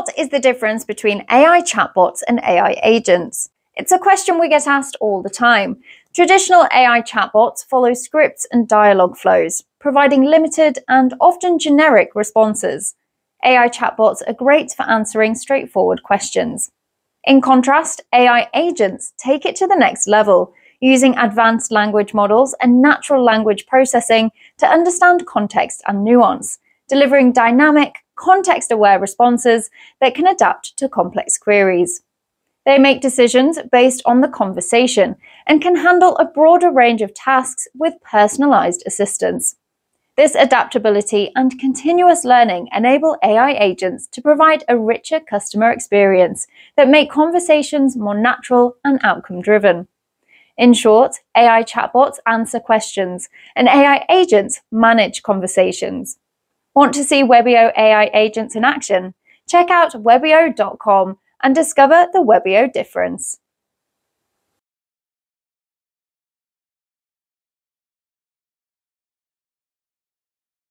What is the difference between AI chatbots and AI agents? It's a question we get asked all the time. Traditional AI chatbots follow scripts and dialogue flows, providing limited and often generic responses. AI chatbots are great for answering straightforward questions. In contrast, AI agents take it to the next level, using advanced language models and natural language processing to understand context and nuance, delivering dynamic, context aware responses that can adapt to complex queries. They make decisions based on the conversation and can handle a broader range of tasks with personalized assistance. This adaptability and continuous learning enable AI agents to provide a richer customer experience that make conversations more natural and outcome driven. In short, AI chatbots answer questions and AI agents manage conversations. Want to see Webio AI agents in action? Check out webio.com and discover the Webio difference.